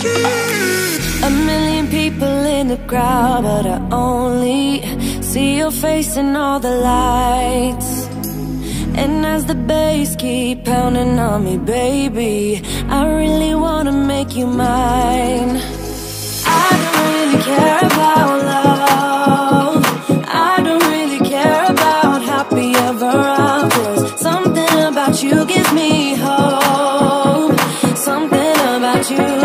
A million people in the crowd, but I only see your face in all the lights. And as the bass keep pounding on me, baby, I really wanna make you mine. I don't really care about love. I don't really care about happy ever after. Something about you gives me hope. Something about you.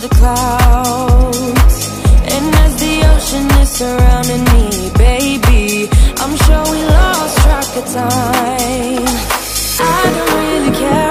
the clouds. And as the ocean is surrounding me, baby I'm sure we lost track of time. I don't really care